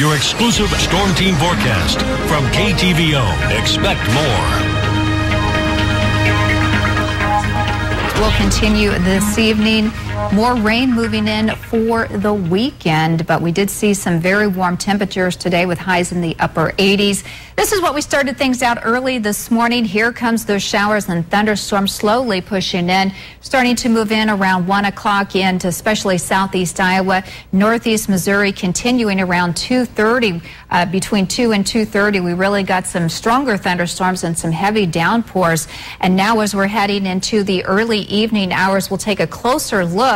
Your exclusive Storm Team forecast from KTVO. Expect more. We'll continue this evening. More rain moving in for the weekend, but we did see some very warm temperatures today with highs in the upper 80s. This is what we started things out early this morning. Here comes those showers and thunderstorms slowly pushing in, starting to move in around 1 o'clock into especially southeast Iowa, northeast Missouri, continuing around 2.30. Uh, between 2 and 2.30, we really got some stronger thunderstorms and some heavy downpours. And now as we're heading into the early evening hours, we'll take a closer look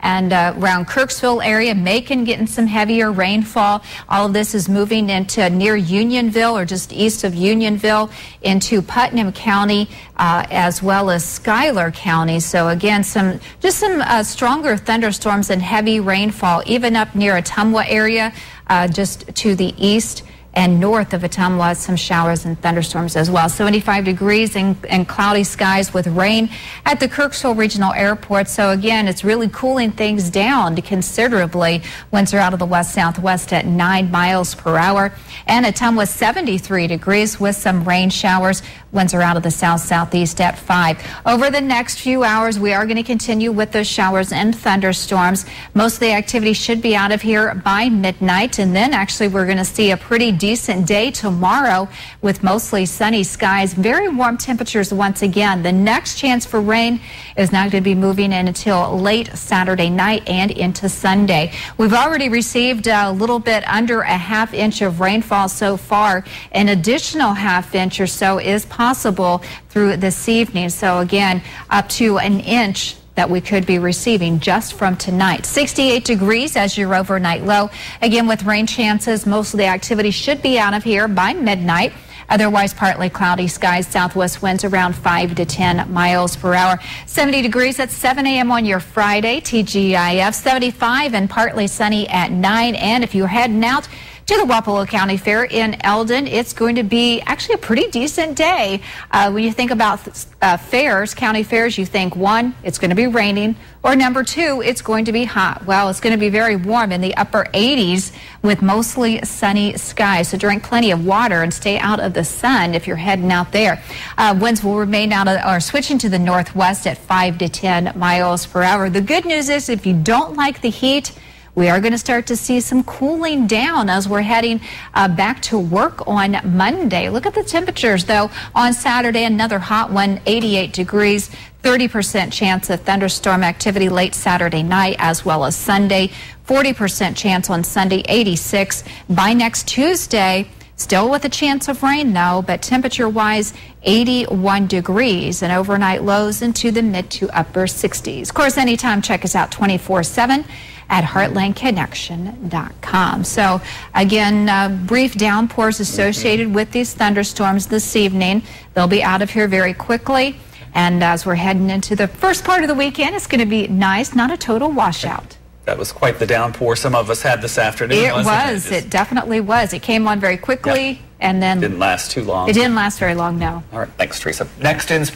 and uh, around Kirksville area, Macon getting some heavier rainfall. All of this is moving into near Unionville or just east of Unionville into Putnam County uh, as well as Schuyler County. So again, some just some uh, stronger thunderstorms and heavy rainfall even up near Ottumwa area uh, just to the east and north of Ottumwa, some showers and thunderstorms as well. 75 degrees and, and, cloudy skies with rain at the Kirksville Regional Airport. So again, it's really cooling things down considerably. Winds are out of the west-southwest at 9 miles per hour. And Ottumwa 73 degrees with some rain showers. Winds are out of the south-southeast at 5. Over the next few hours, we are going to continue with those showers and thunderstorms. Most of the activity should be out of here by midnight. And then actually we're going to see a pretty decent day tomorrow with mostly sunny skies. Very warm temperatures once again. The next chance for rain is not going to be moving in until late Saturday night and into Sunday. We've already received a little bit under a half inch of rainfall so far. An additional half inch or so is possible through this evening. So again, up to an inch that we could be receiving just from tonight. 68 degrees as your overnight low. Again, with rain chances, most of the activity should be out of here by midnight. Otherwise, partly cloudy skies, southwest winds around 5 to 10 miles per hour. 70 degrees at 7 a.m. on your Friday, TGIF. 75 and partly sunny at 9. And if you're heading out, to the Wapello County Fair in Eldon. It's going to be actually a pretty decent day. Uh, when you think about uh, fairs, county fairs, you think one, it's going to be raining, or number two, it's going to be hot. Well, it's going to be very warm in the upper 80s with mostly sunny skies. So drink plenty of water and stay out of the sun if you're heading out there. Uh, winds will remain out or switching to the northwest at 5 to 10 miles per hour. The good news is if you don't like the heat, we are going to start to see some cooling down as we're heading uh, back to work on Monday. Look at the temperatures, though. On Saturday, another hot one, 88 degrees. 30% chance of thunderstorm activity late Saturday night as well as Sunday. 40% chance on Sunday, 86. By next Tuesday, Still with a chance of rain, though, but temperature wise, 81 degrees and overnight lows into the mid to upper 60s. Of course, anytime, check us out 24 7 at heartlandconnection.com. So, again, uh, brief downpours associated with these thunderstorms this evening. They'll be out of here very quickly. And as we're heading into the first part of the weekend, it's going to be nice, not a total washout. That was quite the downpour some of us had this afternoon. It was. It, it, definitely was. It came on very quickly, and then didn't last too long. It didn't last very long. No. All right. Thanks, Teresa. Next in.